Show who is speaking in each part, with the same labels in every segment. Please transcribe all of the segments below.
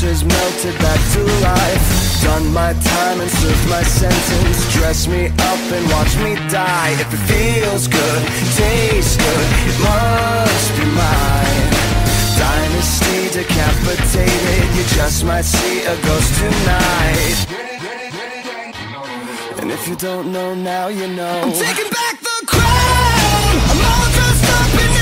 Speaker 1: has melted back to life. Done my time and served my sentence. Dress me up and watch me die. If it feels good, tastes good It must be mine. Dynasty decapitated. You just might see a ghost tonight. And if you don't know now, you know.
Speaker 2: I'm taking back the crown. I'm all dressed up and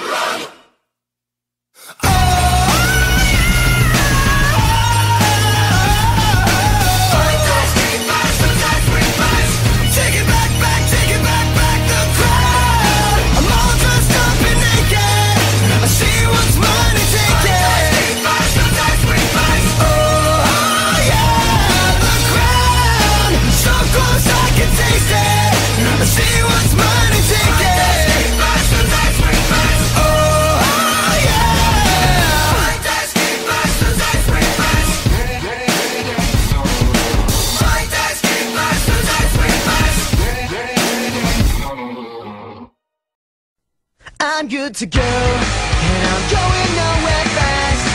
Speaker 3: them run.
Speaker 2: Good to go, and I'm going nowhere fast.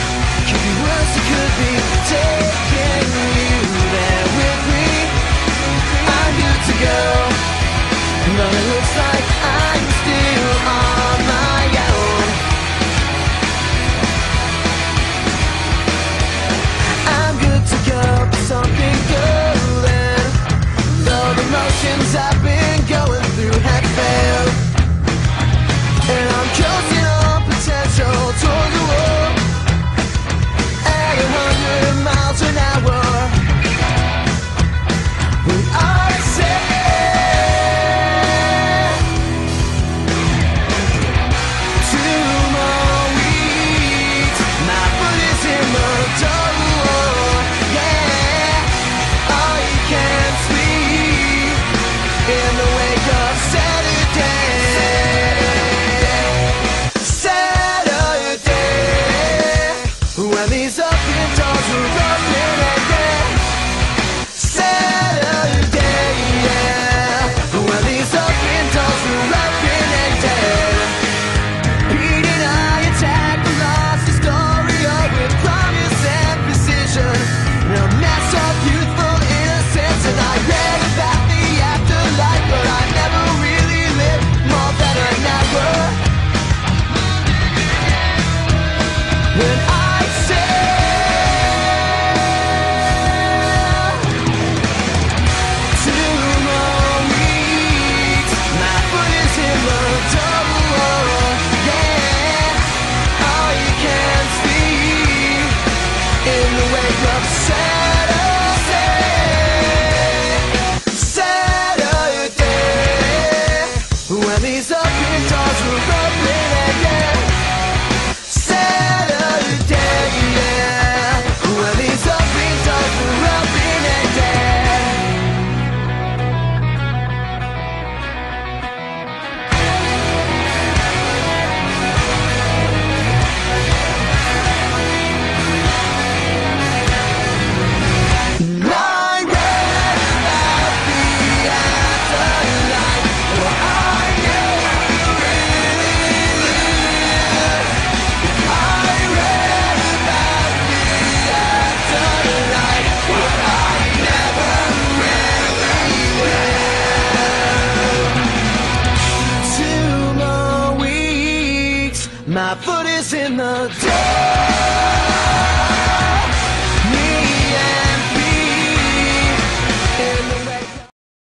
Speaker 2: Could be worse, it could be taking you there with me. I'm good to go, but it looks like I'm still on my own. I'm good to go, something golden. Though the motions I've